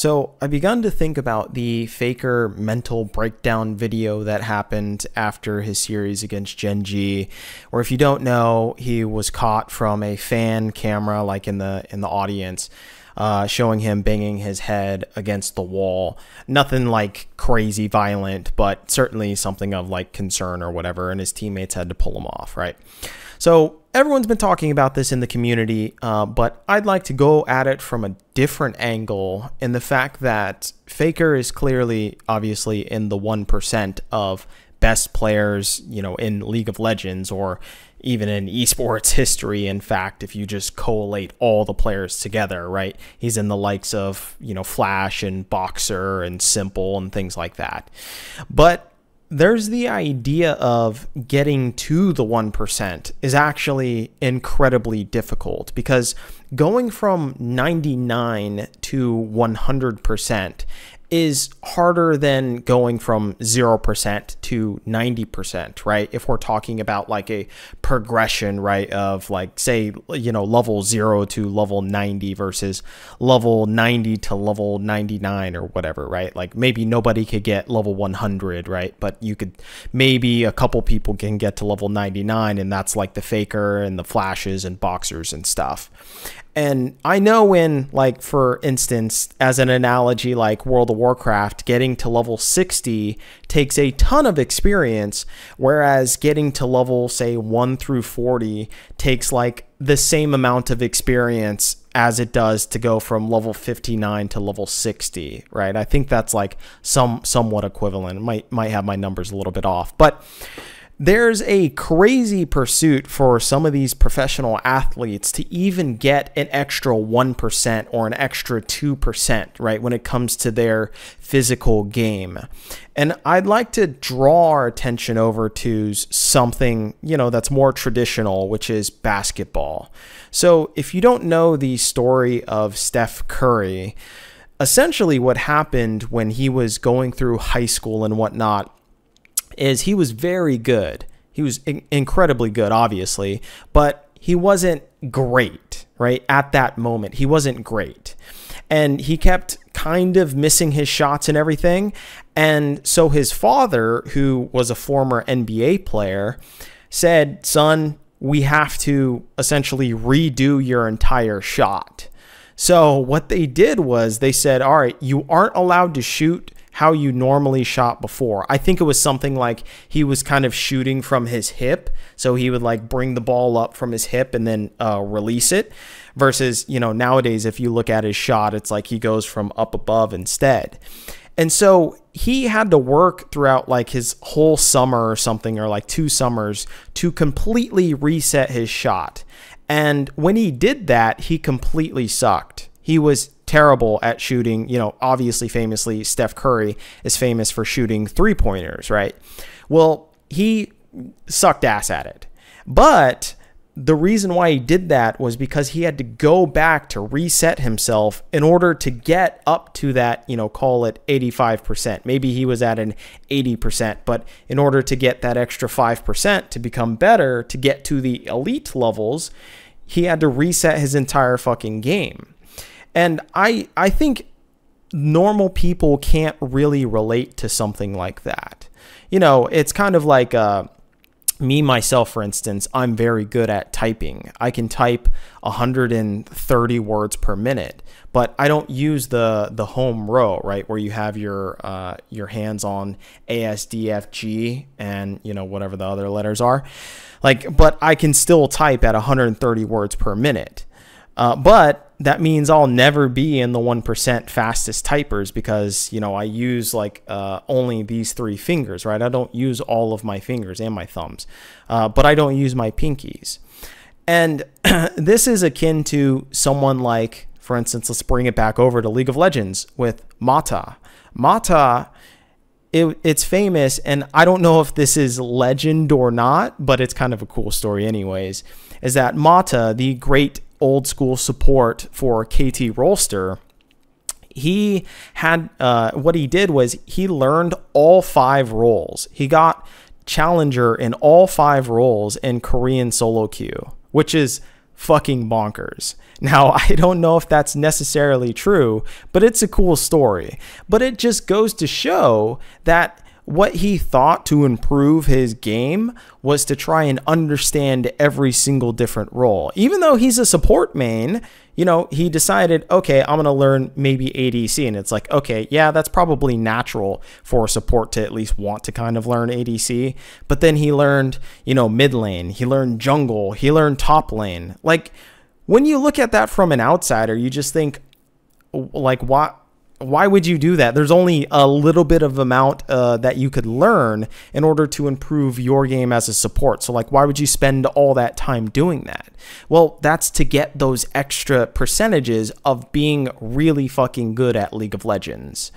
So I begun to think about the Faker mental breakdown video that happened after his series against Gen.G. Or if you don't know, he was caught from a fan camera, like in the in the audience, uh, showing him banging his head against the wall. Nothing like crazy violent, but certainly something of like concern or whatever. And his teammates had to pull him off, right? So everyone's been talking about this in the community, uh, but I'd like to go at it from a different angle in the fact that Faker is clearly, obviously, in the 1% of best players, you know, in League of Legends or even in esports history. In fact, if you just collate all the players together, right? He's in the likes of, you know, Flash and Boxer and s1mple and things like that. But there's the idea of getting to the 1% is actually incredibly difficult because going from 99 to 100% is harder than going from 0% to 90%, right? If we're talking about like a progression, right, of like, say, you know, level 0 to level 90 versus level 90 to level 99 or whatever, right? Like maybe nobody could get level 100, right? But you could, maybe a couple people can get to level 99, and that's like the faker and the flashes and boxers and stuff. And I know when, like, for instance, as an analogy, like World of Warcraft, getting to level 60 takes a ton of experience, whereas getting to level, say, 1 through 40 takes like the same amount of experience as it does to go from level 59 to level 60, right? I think that's like some somewhat equivalent. Might might have my numbers a little bit off, but there's a crazy pursuit for some of these professional athletes to even get an extra 1% or an extra 2%, right, when it comes to their physical game. And I'd like to draw our attention over to something, you know, that's more traditional, which is basketball. So if you don't know the story of Steph Curry, essentially what happened when he was going through high school and whatnot is he was very good. He was in- incredibly good, obviously, but he wasn't great, right? At that moment, he wasn't great. And he kept kind of missing his shots and everything. And so his father, who was a former NBA player, said, Son, we have to essentially redo your entire shot. So what they did was they said, All right, you aren't allowed to shoot how you normally shot before. I think it was something like he was kind of shooting from his hip. So he would like bring the ball up from his hip and then uh, release it. Versus, you know, nowadays, if you look at his shot, it's like he goes from up above instead. And so he had to work throughout like his whole summer or something, or like two summers, to completely reset his shot. And when he did that, he completely sucked. He was terrible at shooting. You know, obviously, famously, Steph Curry is famous for shooting three pointers, right? Well, he sucked ass at it. But the reason why he did that was because he had to go back to reset himself in order to get up to that, you know, call it 85%. Maybe he was at an 80%, but in order to get that extra 5% to become better, to get to the elite levels, he had to reset his entire fucking game. And I I think normal people can't really relate to something like that. You know, it's kind of like uh, me myself for instance i'm very good at typing. I can type 130 words per minute but i don't use the the home row right where you have your uh, your hands on a s d f g and you know whatever the other letters are. Like but i can still type at 130 words per minute. Uh, but that means I'll never be in the 1% fastest typers because, you know, I use like uh, only these three fingers, right? I don't use all of my fingers and my thumbs, uh, but I don't use my pinkies. And this is akin to someone like, for instance, let's bring it back over to League of Legends with Mata. Mata it, it's famous, and I don't know if this is legend or not, but it's kind of a cool story, anyways. Is that Mata, the great old school support for KT Rolster, he had uh, what he did was he learned all five roles. He got challenger in all five roles in Korean solo queue, which is fucking bonkers. Now, I don't know if that's necessarily true, but it's a cool story. But it just goes to show that what he thought to improve his game was to try and understand every single different role. Even though he's a support main, you know, he decided, okay, I'm going to learn maybe ADC. And it's like, okay, yeah, that's probably natural for support to at least want to kind of learn ADC. But then he learned, you know, mid lane, he learned jungle, he learned top lane. Like, when you look at that from an outsider, you just think, like, what? Why would you do that? There's only a little bit of amount uh, that you could learn in order to improve your game as a support. So, like, why would you spend all that time doing that? Well, that's to get those extra percentages of being really fucking good at League of Legends.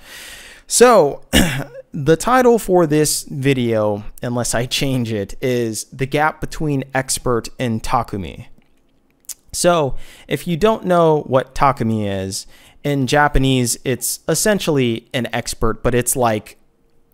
So, the title for this video, unless I change it, is The Gap Between Expert and Takumi. So, if you don't know what Takumi is, in Japanese, it's essentially an expert, but it's like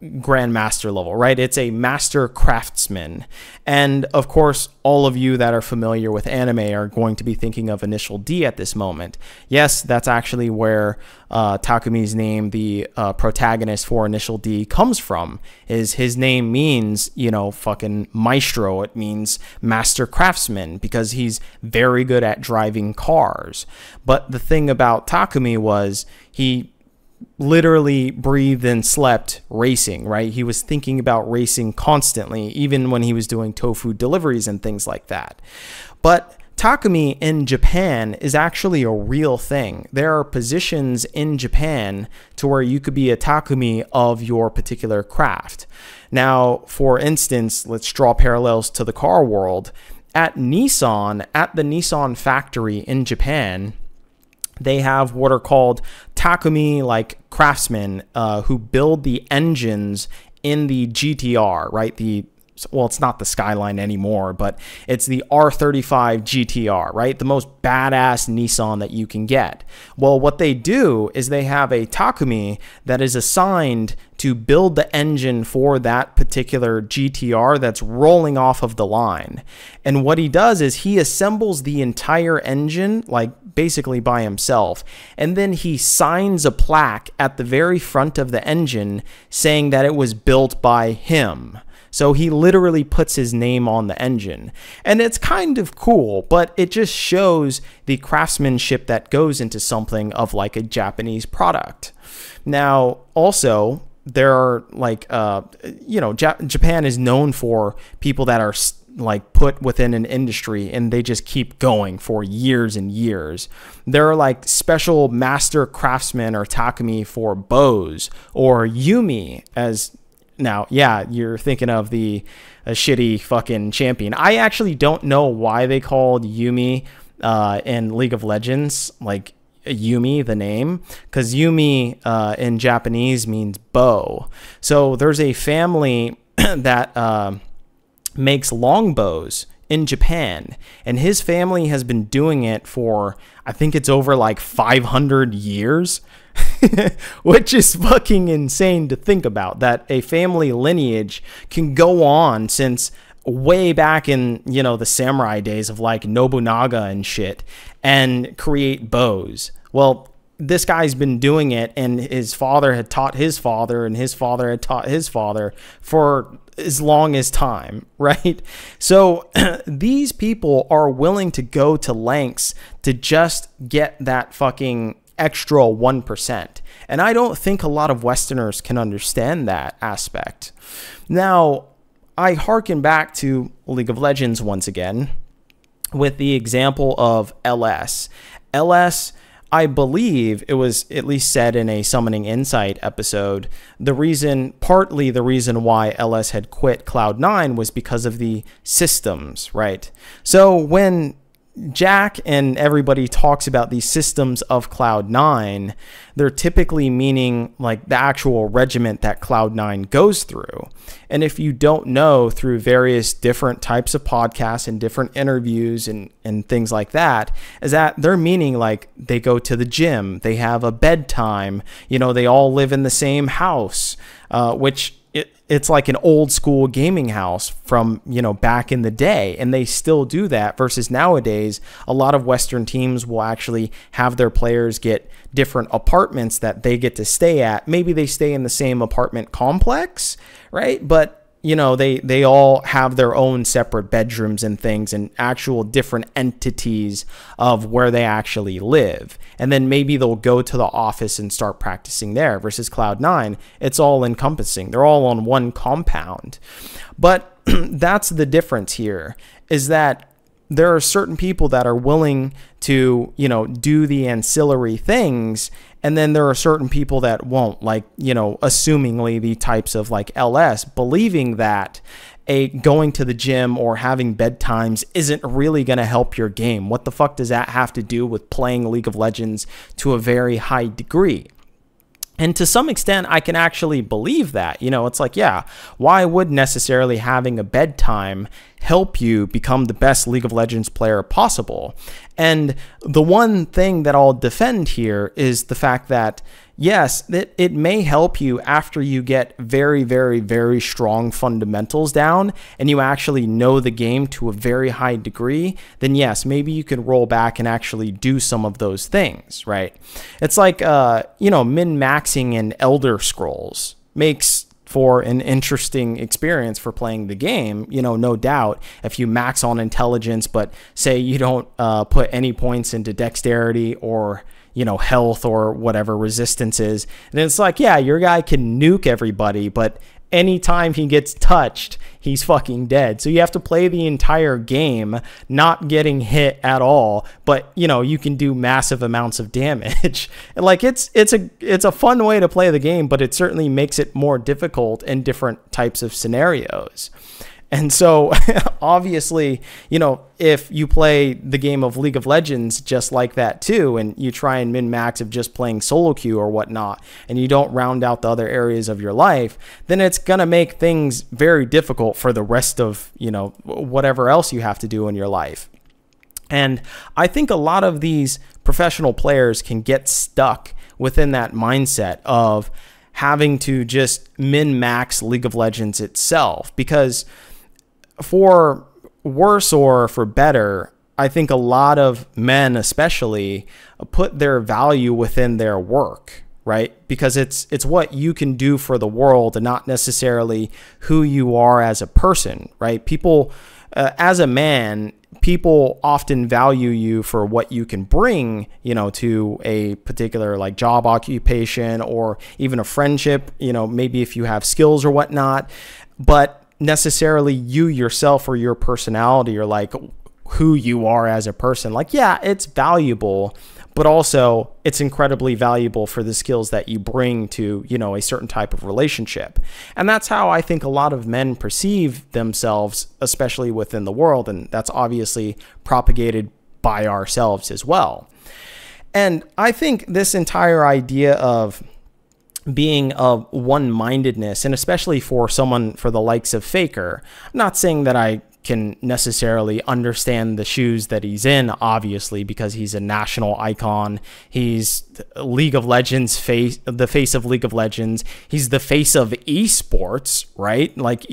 grandmaster level, right? It's a master craftsman. And of course, all of you that are familiar with anime are going to be thinking of Initial D at this moment. Yes, that's actually where uh, Takumi's name, the uh, protagonist for Initial D, comes from. Is his name means, you know, fucking maestro. It means master craftsman because he's very good at driving cars. But the thing about Takumi was he literally breathed and slept racing, right? He was thinking about racing constantly, even when he was doing tofu deliveries and things like that. But Takumi in Japan is actually a real thing. There are positions in Japan to where you could be a Takumi of your particular craft. Now, for instance, let's draw parallels to the car world. At Nissan, at the Nissan factory in Japan, they have what are called Takumi like craftsmen uh, who build the engines in the GTR, right? The well, it's not the Skyline anymore, but it's the R35 GTR, right? The most badass Nissan that you can get. Well, what they do is they have a Takumi that is assigned to build the engine for that particular GTR that's rolling off of the line. And what he does is he assembles the entire engine, like basically by himself. And then he signs a plaque at the very front of the engine saying that it was built by him. So he literally puts his name on the engine. And it's kind of cool, but it just shows the craftsmanship that goes into something of like a Japanese product. Now, also, there are like, uh, you know, Jap- Japan is known for people that are like put within an industry and they just keep going for years and years. There are like special master craftsmen or takumi for bows or yumi as now, yeah, you're thinking of the shitty fucking champion. I actually don't know why they called Yuumi uh, in League of Legends like Yuumi, the name, because Yumi uh, in Japanese means bow. So there's a family that uh, makes longbows in Japan, and his family has been doing it for I think it's over like 500 years. which is fucking insane to think about that a family lineage can go on since way back in you know the samurai days of like Nobunaga and shit and create bows. Well, this guy's been doing it and his father had taught his father and his father had taught his father for as long as time, right? So these people are willing to go to lengths to just get that fucking extra 1%. And I don't think a lot of Westerners can understand that aspect. Now, I harken back to League of Legends once again with the example of LS. LS I believe it was at least said in a Summoning Insight episode. The reason, partly the reason why LS had quit Cloud9 was because of the systems, right? So when Jack and everybody talks about these systems of Cloud9, they're typically meaning like the actual regiment that Cloud9 goes through. And if you don't know through various different types of podcasts and different interviews and, and things like that, is that they're meaning like they go to the gym, they have a bedtime, you know, they all live in the same house, uh, which it's like an old school gaming house from you know back in the day and they still do that versus nowadays a lot of western teams will actually have their players get different apartments that they get to stay at. Maybe they stay in the same apartment complex right? But you know they they all have their own separate bedrooms and things and actual different entities of where they actually live. And then maybe they'll go to the office and start practicing there versus cloud9 it's all encompassing. They're all on one compound. But that's the difference here is that there are certain people that are willing to, you know, do the ancillary things. And then there are certain people that won't, like, you know, assumingly the types of like LS, believing that a going to the gym or having bedtimes isn't really going to help your game. What the fuck does that have to do with playing League of Legends to a very high degree? And to some extent, I can actually believe that. You know, it's like, yeah, why would necessarily having a bedtime help you become the best League of Legends player possible? And the one thing that I'll defend here is the fact that yes, it, it may help you after you get very, very, very strong fundamentals down and you actually know the game to a very high degree, then yes, maybe you can roll back and actually do some of those things, right? It's like, uh, you know, min maxing in Elder Scrolls makes for an interesting experience for playing the game. You know, no doubt, if you max on intelligence, but say you don't uh, put any points into dexterity or you know, health or whatever resistance is. And it's like, yeah, your guy can nuke everybody, but anytime he gets touched, he's fucking dead. So you have to play the entire game not getting hit at all, but you know, you can do massive amounts of damage. like it's it's a it's a fun way to play the game, but it certainly makes it more difficult in different types of scenarios. And so, obviously, you know, if you play the game of League of Legends just like that too, and you try and min max of just playing solo queue or whatnot, and you don't round out the other areas of your life, then it's going to make things very difficult for the rest of, you know, whatever else you have to do in your life. And I think a lot of these professional players can get stuck within that mindset of having to just min max League of Legends itself because for worse or for better, I think a lot of men, especially, put their value within their work, right? Because it's it's what you can do for the world, and not necessarily who you are as a person, right? People, uh, as a man, people often value you for what you can bring, you know, to a particular like job occupation or even a friendship, you know, maybe if you have skills or whatnot. But necessarily you yourself or your personality or like who you are as a person. Like, yeah, it's valuable, but also it's incredibly valuable for the skills that you bring to, you know, a certain type of relationship. And that's how I think a lot of men perceive themselves, especially within the world. And that's obviously propagated by ourselves as well. And I think this entire idea of being of one mindedness, and especially for someone for the likes of Faker. I'm not saying that I can necessarily understand the shoes that he's in, obviously, because he's a national icon. He's League of Legends face, the face of League of Legends. He's the face of esports, right? Like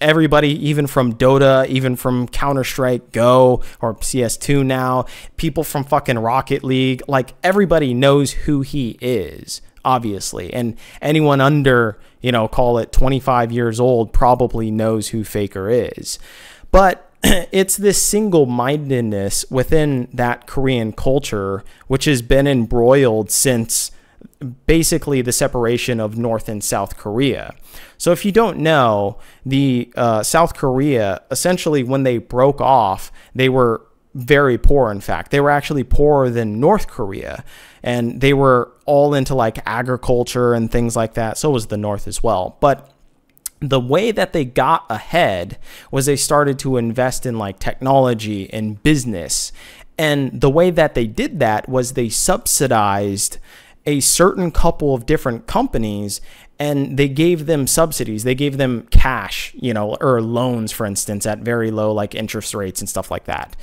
everybody, even from Dota, even from Counter Strike Go or CS2 now, people from fucking Rocket League, like everybody knows who he is obviously. And anyone under, you know, call it 25 years old probably knows who Faker is. But it's this single mindedness within that Korean culture, which has been embroiled since basically the separation of North and South Korea. So, if you don't know, the uh, South Korea essentially, when they broke off, they were very poor, in fact. They were actually poorer than North Korea. And they were all into like agriculture and things like that. So was the North as well. But the way that they got ahead was they started to invest in like technology and business. And the way that they did that was they subsidized a certain couple of different companies and they gave them subsidies. They gave them cash you know or loans for instance at very low like interest rates and stuff like that.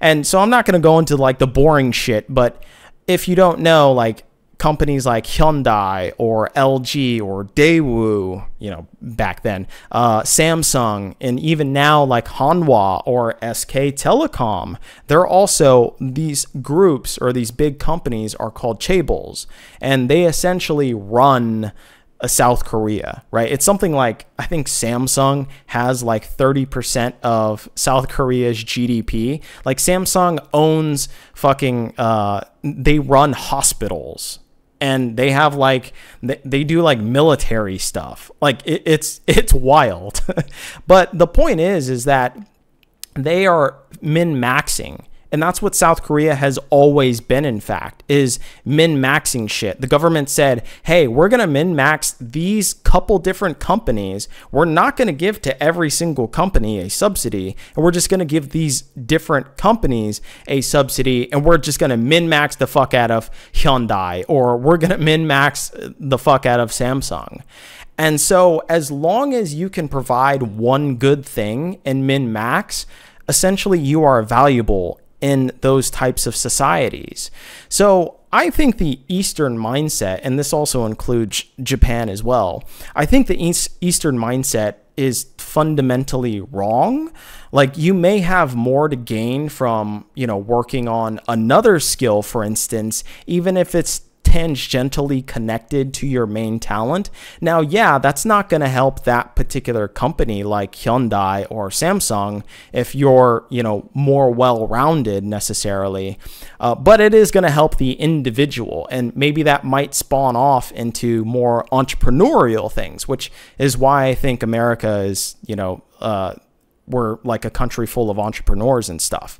And so i'm not going to go into like the boring shit but if you don't know like companies like Hyundai or LG or Daewoo, you know, back then, uh, Samsung, and even now like Hanwha or SK Telecom, they're also these groups or these big companies are called chaebols, and they essentially run a South Korea, right? It's something like I think Samsung has like 30% of South Korea's GDP. Like Samsung owns fucking uh they run hospitals and they have like they, do like military stuff. Like it, it's it's wild. but the point is is that they are min maxing and that's what South Korea has always been, in fact, is min maxing shit. The government said, hey, we're going to min max these couple different companies. We're not going to give to every single company a subsidy. And we're just going to give these different companies a subsidy. And we're just going to min max the fuck out of Hyundai or we're going to min max the fuck out of Samsung. And so, as long as you can provide one good thing and min max, essentially you are valuable in those types of societies. So I think the Eastern mindset, and this also includes Japan as well, I think the East Eastern mindset is fundamentally wrong. Like you may have more to gain from, you know, working on another skill, for instance, even if it's tangentially connected to your main talent. Now, yeah, that's not going to help that particular company like Hyundai or Samsung if you're, you know, more well-rounded necessarily. Uh, but it is going to help the individual, and maybe that might spawn off into more entrepreneurial things, which is why I think America is, you know, uh, we're like a country full of entrepreneurs and stuff.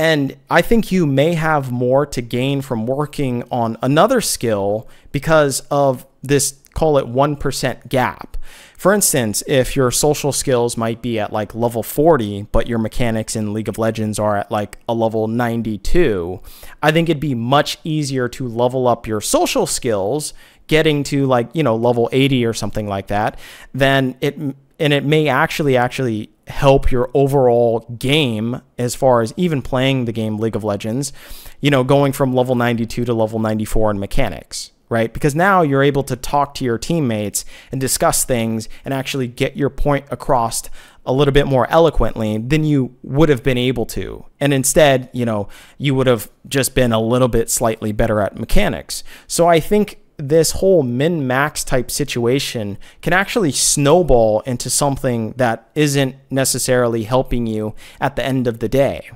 And I think you may have more to gain from working on another skill because of this, call it 1% gap. For instance, if your social skills might be at like level 40, but your mechanics in League of Legends are at like a level 92, I think it'd be much easier to level up your social skills getting to like, you know, level 80 or something like that, than it and it may actually actually help your overall game as far as even playing the game League of Legends, you know, going from level 92 to level 94 in mechanics, right? Because now you're able to talk to your teammates and discuss things and actually get your point across a little bit more eloquently than you would have been able to. And instead, you know, you would have just been a little bit slightly better at mechanics. So I think this whole min max type situation can actually snowball into something that isn't necessarily helping you at the end of the day.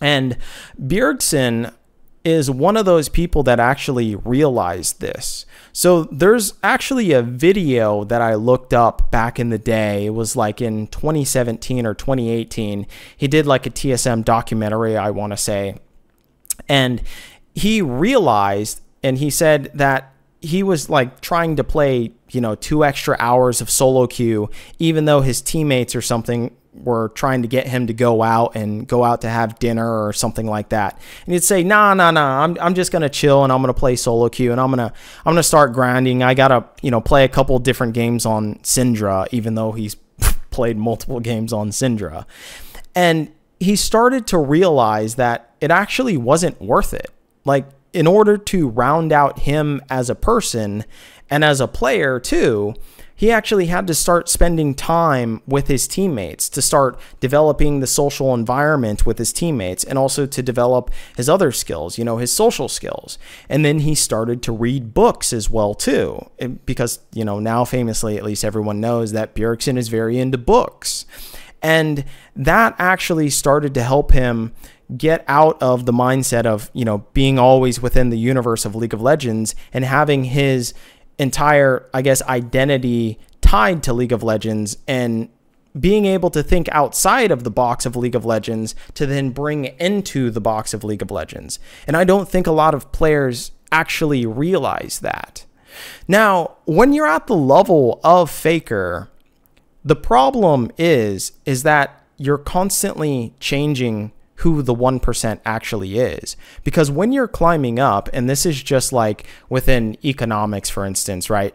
And Bjergsen is one of those people that actually realized this. So there's actually a video that I looked up back in the day. It was like in 2017 or 2018. He did like a TSM documentary, I want to say. And he realized and he said that he was like trying to play, you know, two extra hours of solo queue, even though his teammates or something were trying to get him to go out and go out to have dinner or something like that. And he'd say, nah, nah, nah, I'm, I'm just going to chill and I'm going to play solo queue and I'm going to, I'm going to start grinding. I got to, you know, play a couple different games on Syndra, even though he's played multiple games on Syndra. And he started to realize that it actually wasn't worth it. Like in order to round out him as a person and as a player too, he actually had to start spending time with his teammates to start developing the social environment with his teammates and also to develop his other skills, you know, his social skills. And then he started to read books as well too, because, you know, now famously at least everyone knows that Bjergsen is very into books. And that actually started to help him get out of the mindset of, you know, being always within the universe of League of Legends and having his entire, I guess, identity tied to League of Legends and being able to think outside of the box of League of Legends to then bring into the box of League of Legends. And I don't think a lot of players actually realize that. Now, when you're at the level of Faker, the problem is is that you're constantly changing who the 1% actually is. Because when you're climbing up, and this is just like within economics, for instance, right?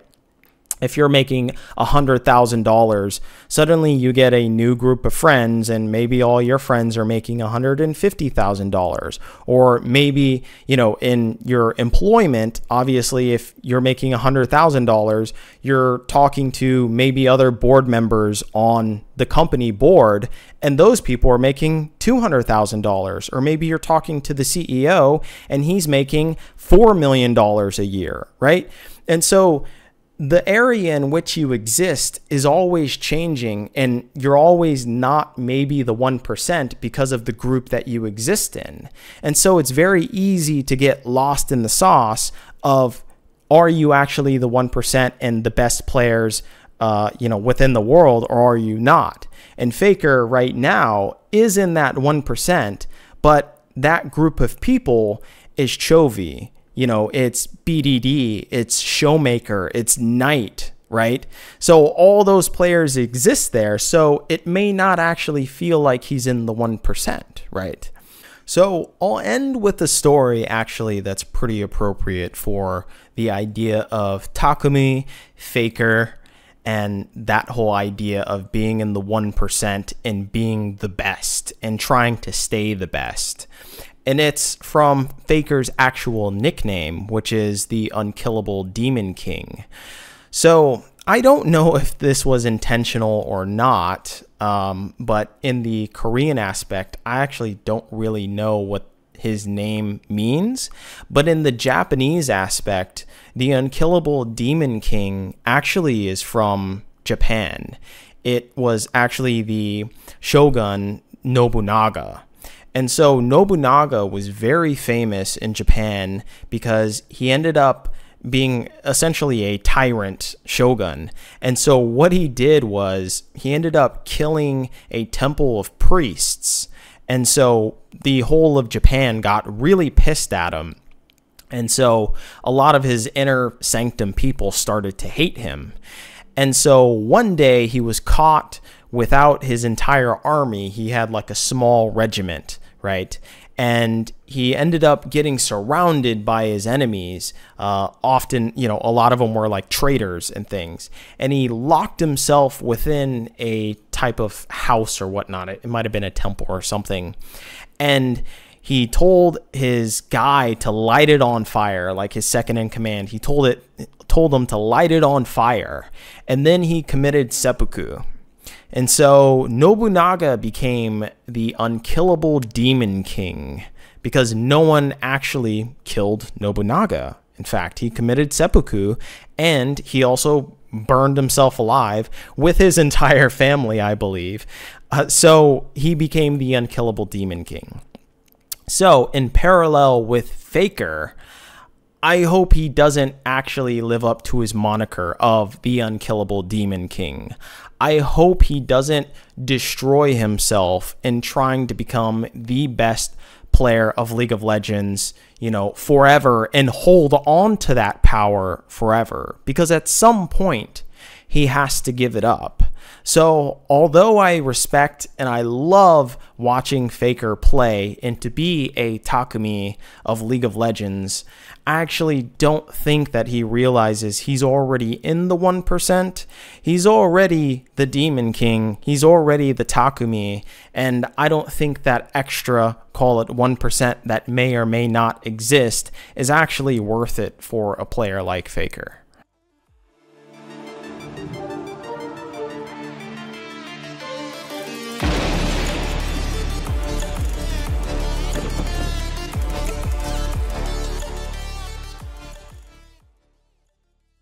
If you're making $100,000, suddenly you get a new group of friends and maybe all your friends are making $150,000. Or maybe, you know, in your employment, obviously, if you're making $100,000, you're talking to maybe other board members on the company board, and those people are making $200,000. Or maybe you're talking to the CEO and he's making $4 million a year, right? And so, the area in which you exist is always changing and you're always not maybe the 1% because of the group that you exist in. And so it's very easy to get lost in the sauce of are you actually the 1% and the best players uh, you know within the world or are you not? And Faker right now is in that 1%, but that group of people is Chovy you know, it's BDD, it's Showmaker, it's Knight, right? So all those players exist there. So it may not actually feel like he's in the 1%, right? So I'll end with a story actually that's pretty appropriate for the idea of Takumi, Faker, and that whole idea of being in the 1% and being the best and trying to stay the best and it's from Faker's actual nickname, which is the Unkillable Demon King. So I don't know if this was intentional or not, um, but in the Korean aspect, I actually don't really know what his name means. But in the Japanese aspect, the Unkillable Demon King actually is from Japan. It was actually the shogun Nobunaga. And so Nobunaga was very famous in Japan because he ended up being essentially a tyrant shogun. And so what he did was he ended up killing a temple of priests. And so the whole of Japan got really pissed at him. And so a lot of his inner sanctum people started to hate him. And so one day he was caught without his entire army. He had like a small regiment right? And he ended up getting surrounded by his enemies. Uh, often, you know, a lot of them were like traitors and things. And he locked himself within a type of house or whatnot. It, it might have been a temple or something. And he told his guy to light it on fire, like his second in command. He told it told him to light it on fire. And then he committed seppuku, and so Nobunaga became the unkillable demon king because no one actually killed Nobunaga. In fact, he committed seppuku and he also burned himself alive with his entire family, I believe. Uh, so he became the unkillable demon king. So, in parallel with Faker, I hope he doesn't actually live up to his moniker of the unkillable demon king. I hope he doesn't destroy himself in trying to become the best player of League of Legends, you know, forever and hold on to that power forever. Because at some point, he has to give it up. So, although I respect and I love watching Faker play and to be a Takumi of League of Legends, I actually don't think that he realizes he's already in the 1%. He's already the Demon King. He's already the Takumi. And I don't think that extra, call it 1%, that may or may not exist is actually worth it for a player like Faker.